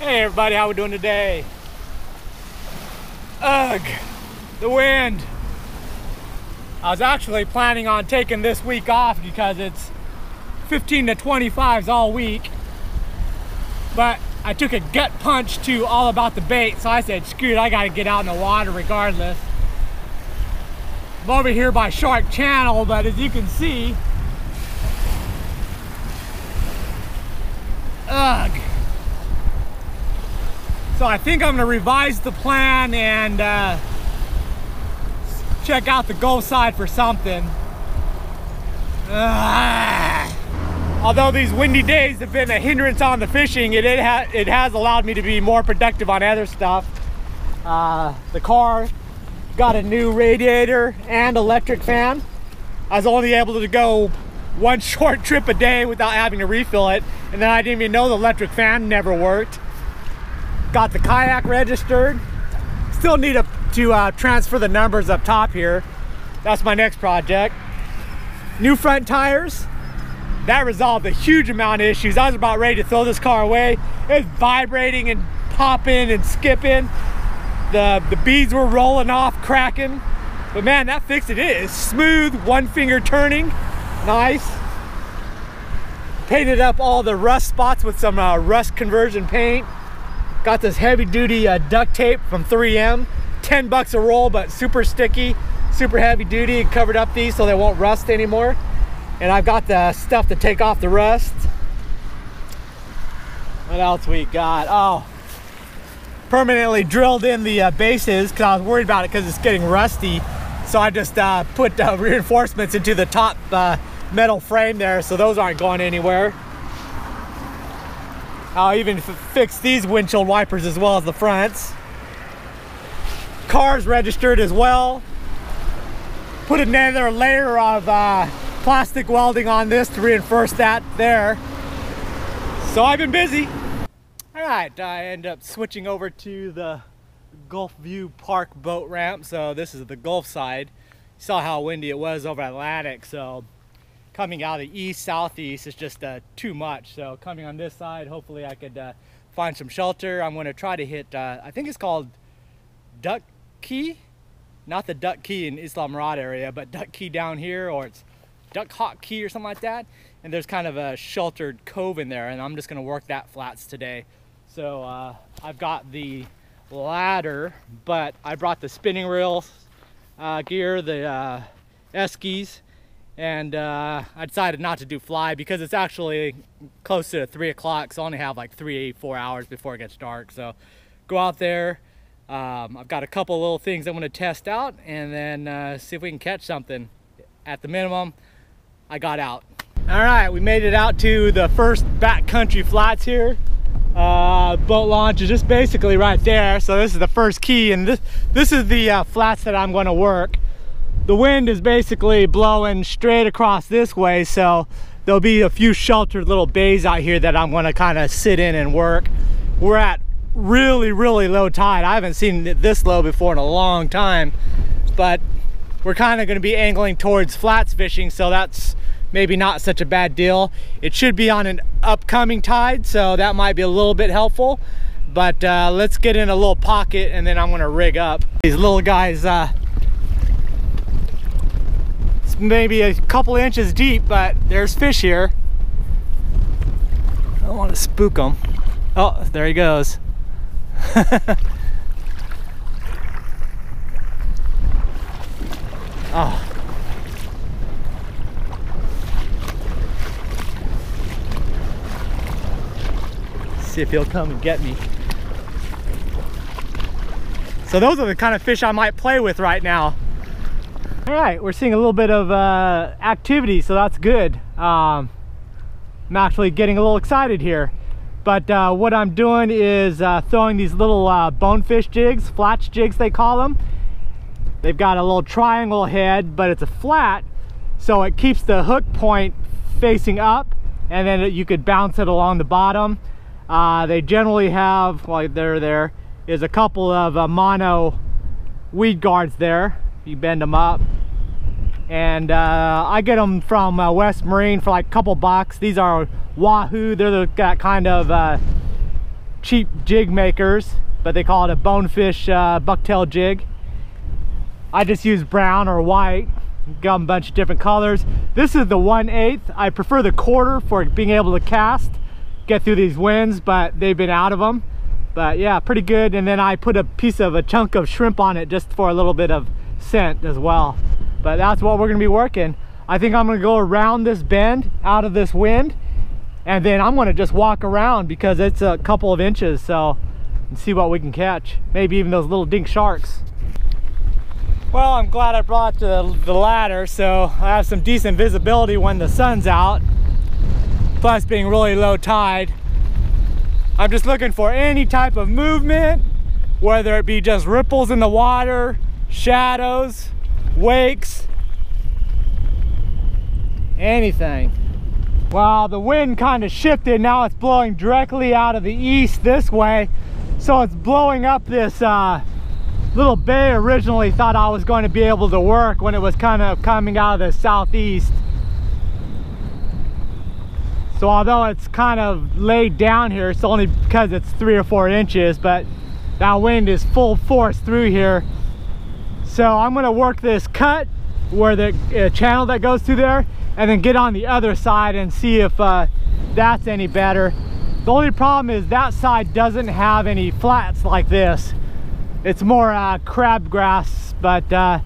Hey everybody, how we doing today? Ugh, the wind. I was actually planning on taking this week off because it's 15 to 25s all week. But I took a gut punch to all about the bait, so I said, screw it, I gotta get out in the water regardless. I'm over here by Shark Channel, but as you can see, ugh. So I think I'm gonna revise the plan and uh, check out the Gulf side for something. Ugh. Although these windy days have been a hindrance on the fishing, it, it, ha it has allowed me to be more productive on other stuff. Uh, the car got a new radiator and electric fan. I was only able to go one short trip a day without having to refill it. And then I didn't even know the electric fan never worked. Got the kayak registered. Still need a, to uh, transfer the numbers up top here. That's my next project. New front tires. That resolved a huge amount of issues. I was about ready to throw this car away. It was vibrating and popping and skipping. The, the beads were rolling off, cracking. But man, that fixed it. It is smooth, one finger turning. Nice. Painted up all the rust spots with some uh, rust conversion paint. Got this heavy duty uh, duct tape from 3M. 10 bucks a roll, but super sticky, super heavy duty. Covered up these so they won't rust anymore. And I've got the stuff to take off the rust. What else we got? Oh, permanently drilled in the uh, bases because I was worried about it because it's getting rusty. So I just uh, put uh, reinforcements into the top uh, metal frame there so those aren't going anywhere. I'll even fix these windshield wipers as well as the fronts. Cars registered as well. Put another layer of uh, plastic welding on this to reinforce that there. So I've been busy. All right, I end up switching over to the Gulf View Park boat ramp. So this is the Gulf side. You saw how windy it was over Atlantic. So coming out of the east southeast is just uh, too much. So coming on this side hopefully I could uh, find some shelter. I'm going to try to hit uh, I think it's called Duck Key? Not the Duck Key in Islamorada area but Duck Key down here or it's Duck Hawk Key or something like that. And there's kind of a sheltered cove in there and I'm just going to work that flats today. So uh, I've got the ladder but I brought the spinning reel uh, gear the uh, Eskies and uh, I decided not to do fly because it's actually close to three o'clock so I only have like three four hours before it gets dark. So go out there. Um, I've got a couple little things I'm going to test out and then uh, see if we can catch something. At the minimum I got out. All right we made it out to the first backcountry flats here. Uh, boat launch is just basically right there. So this is the first key and this this is the uh, flats that I'm going to work the wind is basically blowing straight across this way so there'll be a few sheltered little bays out here that I'm going to kind of sit in and work. We're at really really low tide. I haven't seen it this low before in a long time but we're kind of going to be angling towards flats fishing so that's maybe not such a bad deal. It should be on an upcoming tide so that might be a little bit helpful but uh, let's get in a little pocket and then I'm going to rig up. These little guys uh, maybe a couple inches deep, but there's fish here. I don't want to spook them. Oh, there he goes. oh. See if he'll come and get me. So those are the kind of fish I might play with right now. All right, we're seeing a little bit of uh, activity, so that's good. Um, I'm actually getting a little excited here. But uh, what I'm doing is uh, throwing these little uh, bonefish jigs, flats jigs they call them. They've got a little triangle head, but it's a flat, so it keeps the hook point facing up, and then you could bounce it along the bottom. Uh, they generally have, well, there, there is a couple of uh, mono weed guards there. You bend them up and uh, I get them from uh, West Marine for like a couple bucks. These are Wahoo. They're the, kind of uh, cheap jig makers, but they call it a bonefish uh, bucktail jig. I just use brown or white, got a bunch of different colors. This is the 1 8 I prefer the quarter for being able to cast, get through these winds, but they've been out of them. But yeah, pretty good. And then I put a piece of a chunk of shrimp on it just for a little bit of scent as well. But that's what we're gonna be working. I think I'm gonna go around this bend out of this wind and then I'm gonna just walk around because it's a couple of inches so and see what we can catch. Maybe even those little dink sharks. Well I'm glad I brought the, the ladder so I have some decent visibility when the sun's out plus being really low tide. I'm just looking for any type of movement whether it be just ripples in the water shadows wakes anything well, the wind kind of shifted. Now it's blowing directly out of the east this way. So it's blowing up this uh, little bay originally thought I was going to be able to work when it was kind of coming out of the southeast. So although it's kind of laid down here, it's only because it's three or four inches, but that wind is full force through here. So I'm gonna work this cut where the uh, channel that goes through there and then get on the other side and see if uh, that's any better. The only problem is that side doesn't have any flats like this. It's more uh, crabgrass, but uh,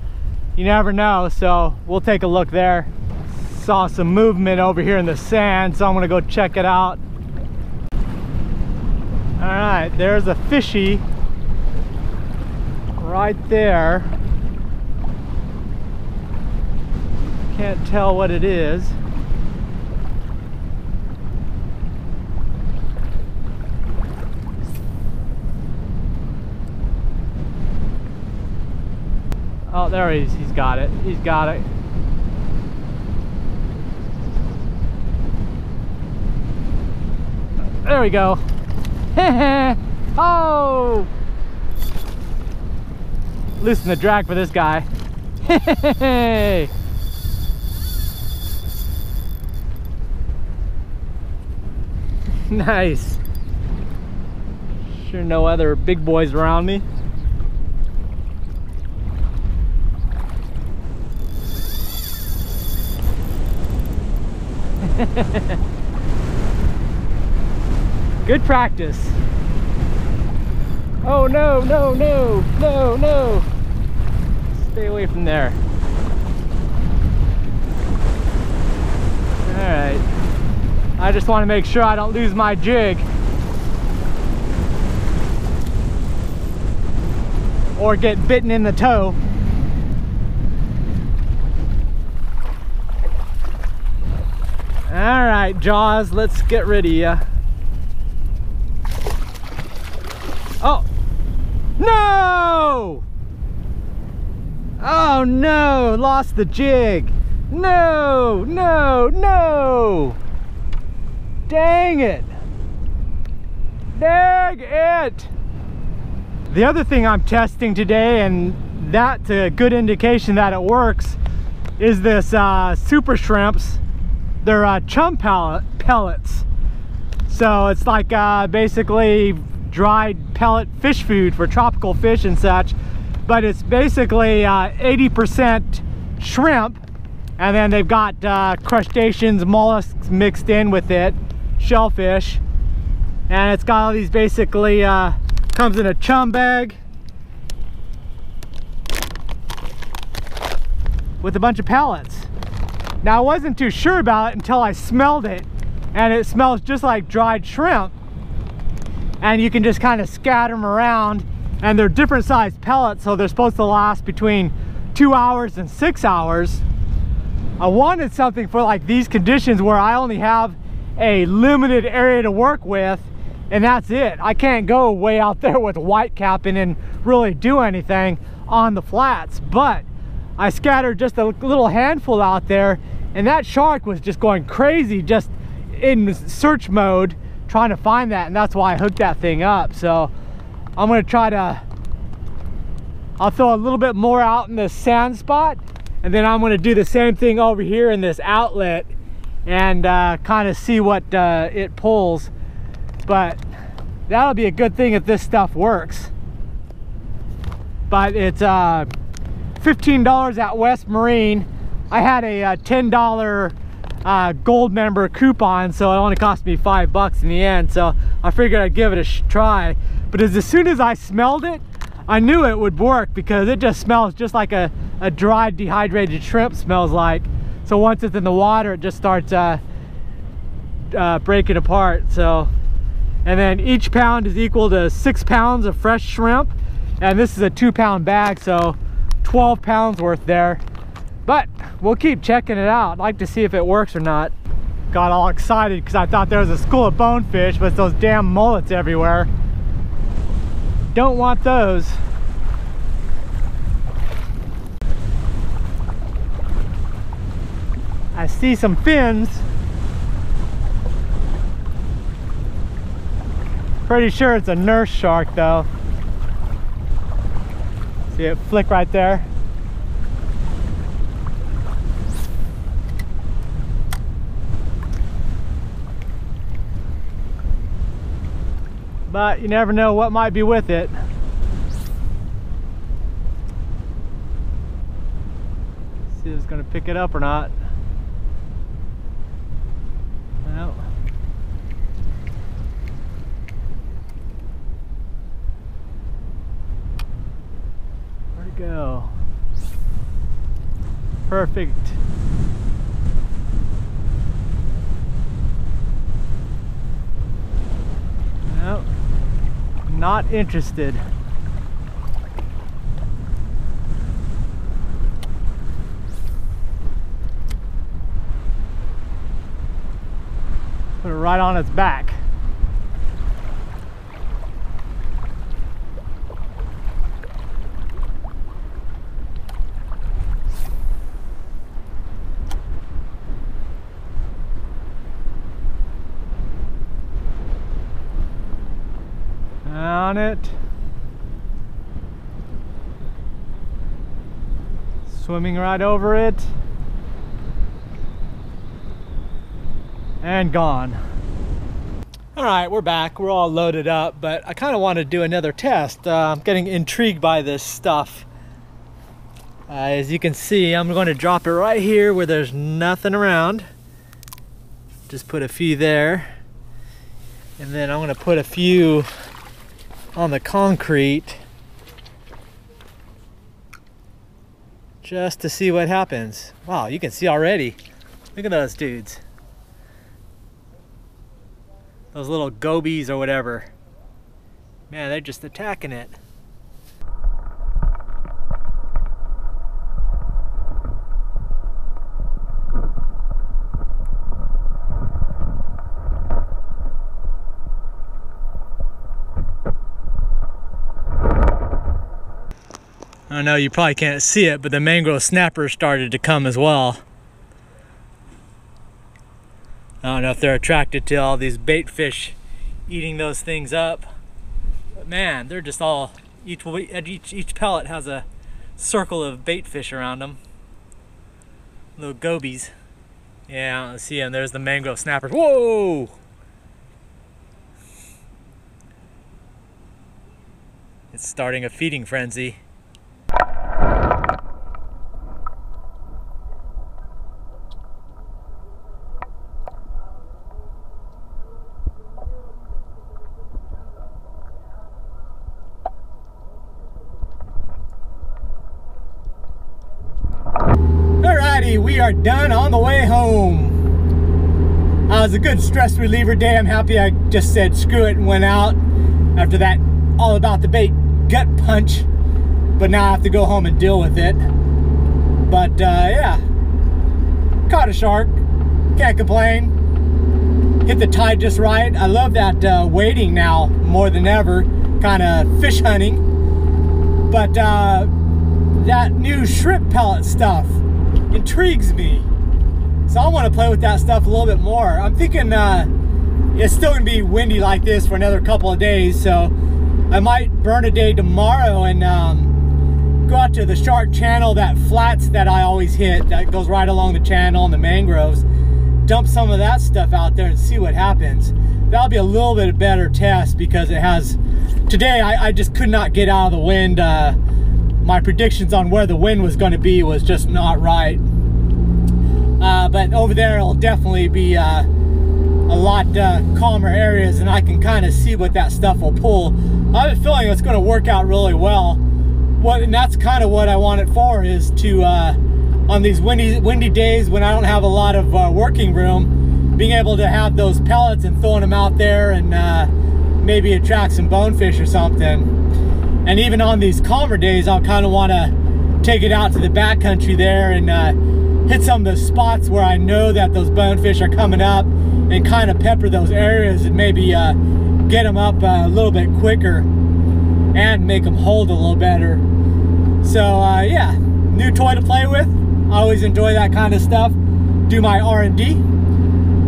you never know, so we'll take a look there. Saw some movement over here in the sand, so I'm gonna go check it out. All right, there's a fishy right there. Can't tell what it is. Oh, there he is. He's got it. He's got it. There we go. oh! Loosen the drag for this guy. Hey! nice. Sure no other big boys around me. Good practice. Oh no, no, no, no, no. Stay away from there. All right. I just want to make sure I don't lose my jig. Or get bitten in the toe. All right, Jaws, let's get rid of you. Oh, no! Oh no, lost the jig. No, no, no! Dang it! Dang it! The other thing I'm testing today, and that's a good indication that it works, is this uh, Super Shrimps. They're uh, chum pellet, pellets. So it's like uh, basically dried pellet fish food for tropical fish and such. But it's basically 80% uh, shrimp and then they've got uh, crustaceans, mollusks mixed in with it shellfish. And it's got all these basically uh, comes in a chum bag with a bunch of pellets. Now I wasn't too sure about it until I smelled it and it smells just like dried shrimp. And you can just kind of scatter them around and they're different sized pellets so they're supposed to last between two hours and six hours. I wanted something for like these conditions where I only have a limited area to work with and that's it. I can't go way out there with white capping and really do anything on the flats, but I scattered just a little handful out there and that shark was just going crazy, just in search mode, trying to find that. And that's why I hooked that thing up. So I'm gonna try to, I'll throw a little bit more out in the sand spot and then I'm gonna do the same thing over here in this outlet and uh, kind of see what uh, it pulls. But that'll be a good thing if this stuff works. But it's uh, $15 at West Marine. I had a, uh, $10 uh, gold member coupon, so it only cost me five bucks in the end. So I figured I'd give it a try. But as, as soon as I smelled it, I knew it would work because it just smells just like a, a dried dehydrated shrimp smells like. So once it's in the water, it just starts uh, uh, breaking apart. So, and then each pound is equal to six pounds of fresh shrimp. And this is a two pound bag, so 12 pounds worth there. But we'll keep checking it out. I'd like to see if it works or not. Got all excited because I thought there was a school of bonefish, but those damn mullets everywhere. Don't want those. I see some fins. Pretty sure it's a nurse shark though. See it flick right there? but you never know what might be with it. See if it's gonna pick it up or not. No. Where'd it go? Perfect. not interested. Put it right on its back. On it. Swimming right over it. And gone. All right, we're back. We're all loaded up, but I kind of want to do another test. Uh, I'm getting intrigued by this stuff. Uh, as you can see, I'm going to drop it right here where there's nothing around. Just put a few there. And then I'm going to put a few on the concrete just to see what happens. Wow, you can see already. Look at those dudes. Those little gobies or whatever. Man, they're just attacking it. I know you probably can't see it, but the mangrove snapper started to come as well. I don't know if they're attracted to all these bait fish eating those things up. But man, they're just all, each, each, each pellet has a circle of bait fish around them. Little gobies. Yeah, I see them. There's the mangrove snappers. Whoa! It's starting a feeding frenzy. We are done on the way home. Uh, it was a good stress reliever day. I'm happy I just said screw it and went out after that all about the bait gut punch. But now I have to go home and deal with it. But uh, yeah, caught a shark. Can't complain. Hit the tide just right. I love that uh, wading now more than ever. Kind of fish hunting. But uh, that new shrimp pellet stuff intrigues me. So I want to play with that stuff a little bit more. I'm thinking uh, it's still going to be windy like this for another couple of days, so I might burn a day tomorrow and um, go out to the shark channel, that flats that I always hit that goes right along the channel and the mangroves, dump some of that stuff out there and see what happens. that'll be a little bit better test because it has, today I, I just could not get out of the wind. Uh, my predictions on where the wind was going to be was just not right. Uh, but over there it'll definitely be uh, a lot uh, calmer areas and I can kind of see what that stuff will pull. I have a feeling it's going to work out really well. What, and that's kind of what I want it for is to, uh, on these windy, windy days when I don't have a lot of uh, working room, being able to have those pellets and throwing them out there and uh, maybe attract some bonefish or something. And even on these calmer days, I'll kind of want to take it out to the backcountry there and uh, hit some of the spots where I know that those bonefish are coming up and kind of pepper those areas and maybe uh, get them up a little bit quicker and make them hold a little better. So uh, yeah, new toy to play with. I always enjoy that kind of stuff. Do my R&D.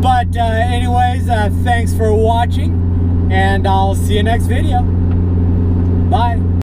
But uh, anyways, uh, thanks for watching and I'll see you next video.